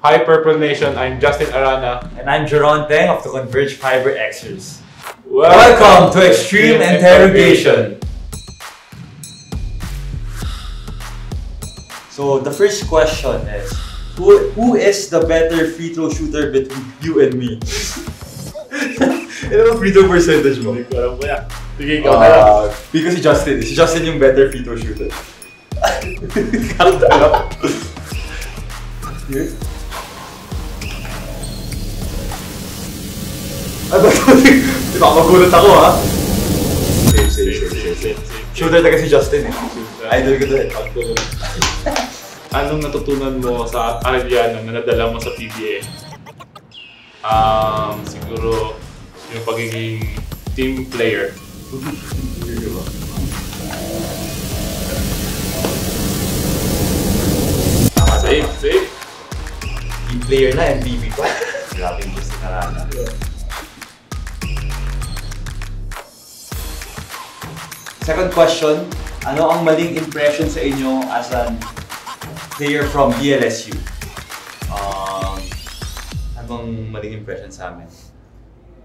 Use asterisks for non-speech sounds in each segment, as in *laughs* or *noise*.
Hi Purple Nation, I'm Justin Arana. And I'm Jeron Teng of the Converge Fiber Xers. Welcome, Welcome to Extreme Interrogation. So the first question is, who who is the better free throw shooter between you and me? *laughs* Ano ba free throw percentage mo? Hindi ko alam kaya. Sige, ikaw ah, na lang. Because si Justin, si Justin yung better free throw shooter. Ano talaga? Here? Ay, ba't *laughs* Di ba magulat ako ha? Save, save, save, save, save. Shooter talaga si Justin eh. Idol ko to eh. *laughs* Anong natutunan mo sa Arellano na nadala mo sa PBA? Um, siguro yung pagiging team player. Safe, safe. Team player na, MVP pa. Grabe yung gusto na rana. Second question, ano ang maling impression sa inyo as an player from BLSU? Um, ano bang maling impression sa amin?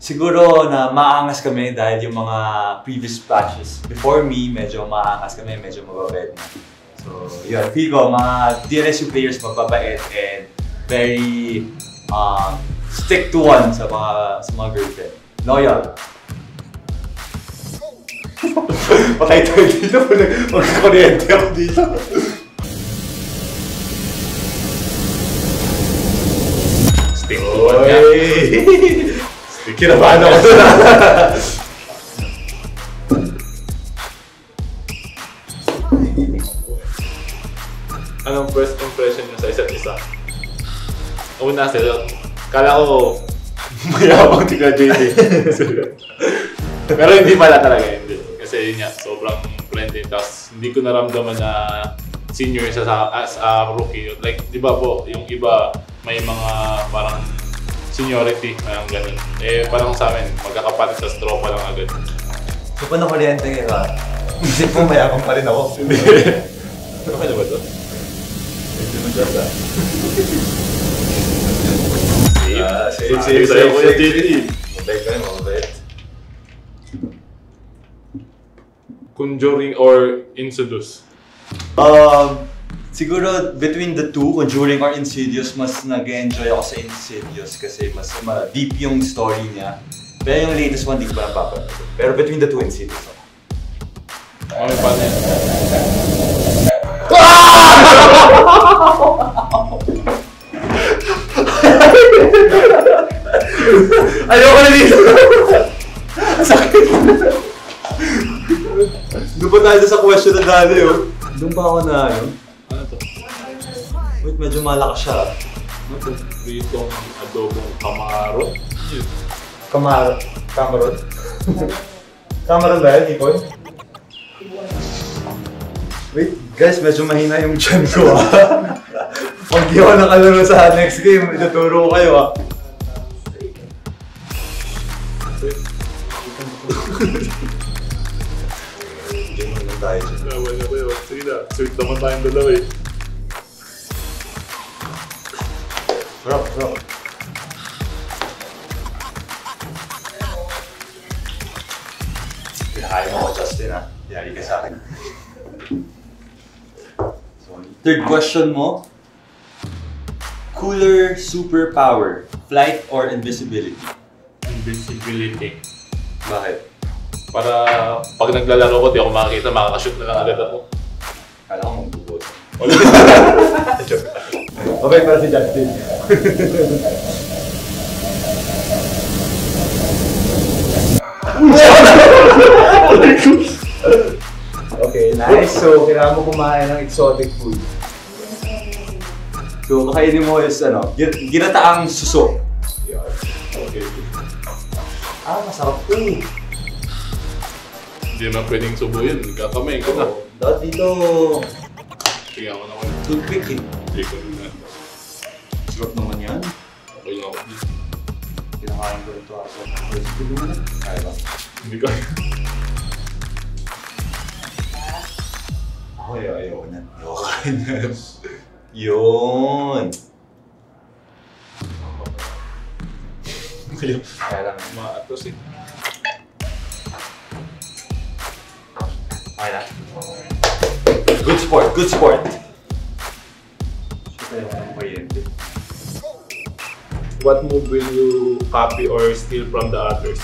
Siguro na maangas kami dahil yung mga previous batches. Before me, medyo maangas kami, medyo mababait na. So, yun. Feel ko, mga DLSU players mababait and very uh, stick to one sa mga, sa mga girlfriend. Loyal. Patay tayo dito. Magkakuryente ako dito. Stick to one nga. Kinabahan ako doon. Anong first impression nyo sa isa't isa? Una sila, kala ko *laughs* mayabang tika JD. *laughs* Pero hindi pala talaga, hindi. Kasi yun nga, sobrang friendly. Tapos hindi ko naramdaman na senior sa, as a rookie. Like, di ba po, yung iba may mga parang seniority, parang ganun. Eh, parang sa amin, magkakapatid sa tropa lang agad. So, paano kuryente kayo ha? Isip mo mayabang pa rin ako. Hindi. *laughs* okay na ba to? Medyo madyas ah. Ah, Safe, safe, safe, Kuya JD. Mabait kayo, mabait. Conjuring or Insidious? Um, siguro between the two, Conjuring or Insidious, mas nag-enjoy ako sa Insidious kasi mas ma- deep yung story niya. Pero yung latest one, di ko pa napapanood. Pero between the two, Insidious ako. Ano pa na yan? Ayoko na dito! *laughs* Sakit! Tayo sa question na dali, oh. Doon pa ako na, ano? Ano to? Wait, medyo malakas siya. Ano to? Pritong adobong kamaro? Yun. Kamar... Cameron? Cameron ba yan, Ipon? Wait, guys, medyo mahina yung chan ko, ah. *laughs* Pag di ako nakalaro sa next game, ituturo ko kayo, ah. Game naman tayo dyan. Naman na kayo. Sige na. Sweet naman tayong dalawa eh. Bro, bro. Pinakain mo ko, Justin, ha? Yari ka sa akin. So, third question mo. Cooler superpower, flight or invisibility? Invisibility. Bakit? Para pag naglalaro ko, di ako makakita, makakashoot na lang agad ako. Kala ko. Wala. *laughs* Okay, para si Justin. okay, nice. So, kailangan mo kumain ng exotic food. So, kakainin mo is ano, gin- ginataang suso. okay. Ah, masarap to eh. Hindi naman pwedeng subuyin. Kakamay ko na. Dapat dito, Sige ako naman. toothpick eh. Hindi ko na. Sarap naman yan. Okay lang ako. Kinakain ko ito ako. Gusto mo na? Kaya ba? Hindi ko. Ako, ayaw, ayaw ko na. Ayaw ko na. Yun. Kaya lang. Maatos eh. Okay na. Good sport, good sport. What move will you copy or steal from the others?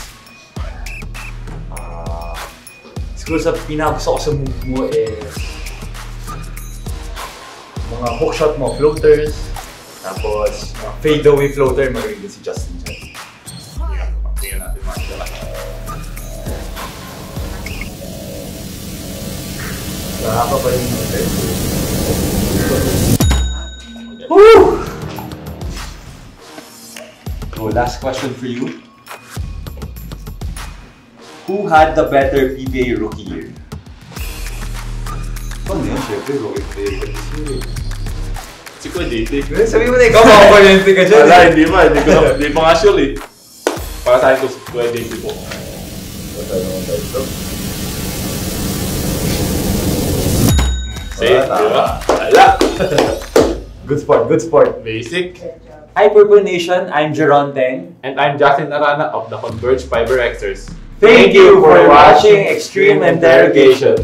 Ah, siguro sa pinakagusto ko sa move mo is mga hookshot mo, floaters, tapos mga fadeaway floater, magaling din si Justin Chan. Nakaka pa yung Woo! So last question for you. Who had the better PBA rookie year? Ano yun? Siyempre, rookie player ka this eh. year. Si Kuya Diti. Eh, sabi mo na ikaw, makakuryente ka dyan. Wala, eh. hindi ba? Hindi ko na, hindi pa nga sure eh. Para sa akin ko si Kuya Diti po. See, Ah, di ba? tama. Wala. *laughs* Good sport, good sport. Basic. Hi Purple Nation, I'm Jeron Teng. And I'm Justin Arana of the Converge Fiber Xers. Thank you for watching Extreme Interrogation.